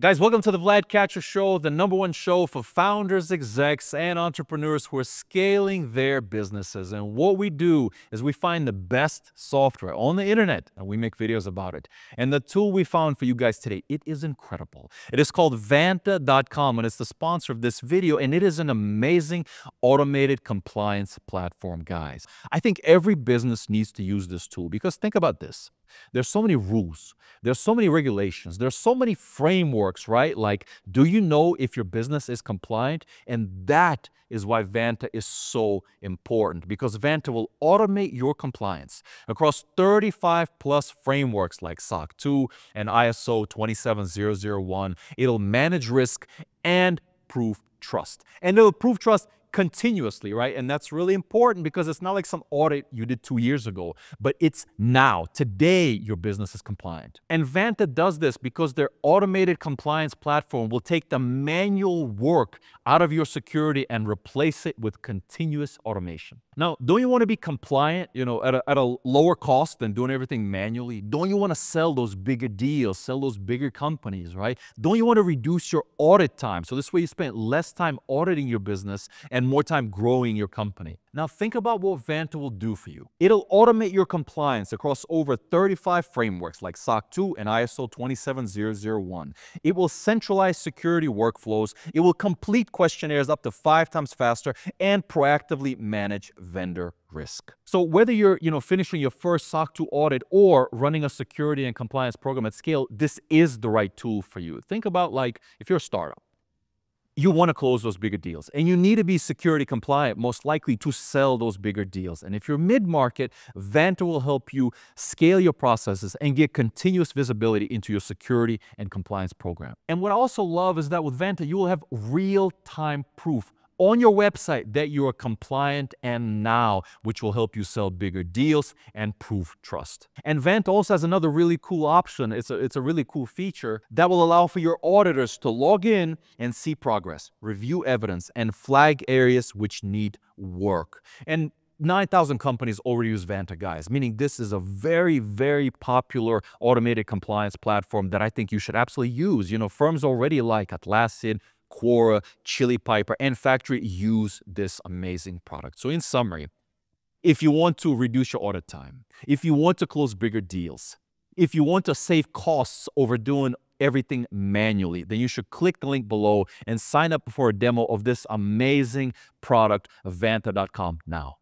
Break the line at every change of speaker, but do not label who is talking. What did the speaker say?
Guys, welcome to the Vlad Kachur Show, the number one show for founders, execs, and entrepreneurs who are scaling their businesses. And what we do is we find the best software on the internet and we make videos about it. And the tool we found for you guys today, it is incredible. It is called Vanta.com and it's the sponsor of this video. And it is an amazing automated compliance platform, guys. I think every business needs to use this tool because think about this. There's so many rules. There's so many regulations. There's so many frameworks, right? Like, do you know if your business is compliant? And that is why Vanta is so important because Vanta will automate your compliance across 35 plus frameworks like SOC 2 and ISO 27001. It'll manage risk and prove trust. And it'll prove trust continuously, right? And that's really important because it's not like some audit you did two years ago, but it's now. Today, your business is compliant. And Vanta does this because their automated compliance platform will take the manual work out of your security and replace it with continuous automation. Now, don't you want to be compliant, you know, at a, at a lower cost than doing everything manually? Don't you want to sell those bigger deals, sell those bigger companies, right? Don't you want to reduce your audit time? So this way you spend less time auditing your business and more time growing your company. Now think about what Vanta will do for you. It'll automate your compliance across over 35 frameworks like SOC 2 and ISO 27001. It will centralize security workflows. It will complete questionnaires up to five times faster and proactively manage vendor risk. So whether you're, you know, finishing your first SOC 2 audit or running a security and compliance program at scale, this is the right tool for you. Think about like if you're a startup, you want to close those bigger deals and you need to be security compliant most likely to sell those bigger deals. And if you're mid-market vanta will help you scale your processes and get continuous visibility into your security and compliance program. And what i also love is that with vanta you will have real-time proof on your website that you are compliant and now, which will help you sell bigger deals and prove trust. And Vanta also has another really cool option. It's a, it's a really cool feature that will allow for your auditors to log in and see progress, review evidence, and flag areas which need work. And 9,000 companies already use Vanta, guys, meaning this is a very, very popular automated compliance platform that I think you should absolutely use. You know, firms already like Atlassian, Quora, Chili Piper, and Factory use this amazing product. So in summary, if you want to reduce your audit time, if you want to close bigger deals, if you want to save costs over doing everything manually, then you should click the link below and sign up for a demo of this amazing product, Vanta.com now.